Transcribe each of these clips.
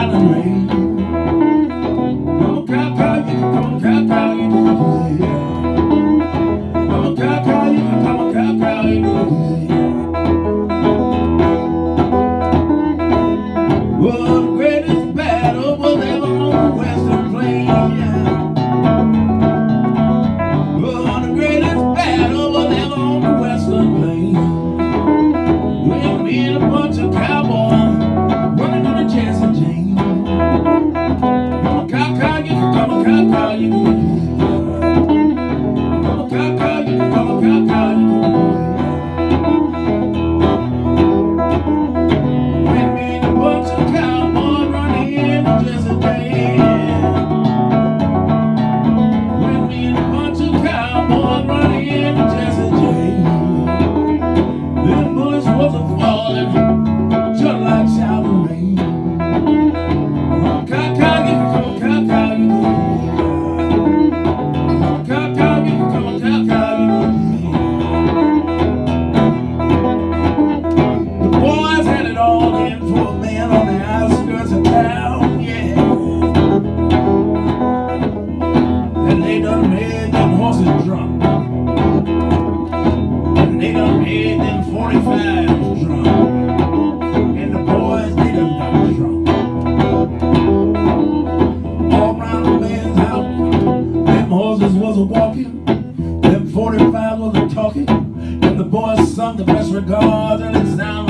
island you come you do you come you do them 45s drunk. And the boys, they got drunk. All around the man's them horses was a walking, them 45 was a talking, and the boys sung the best regards and it sounded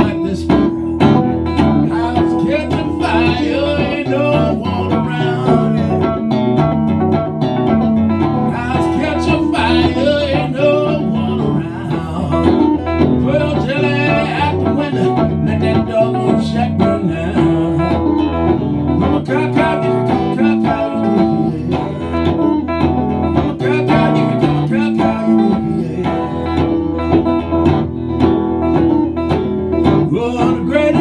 On the great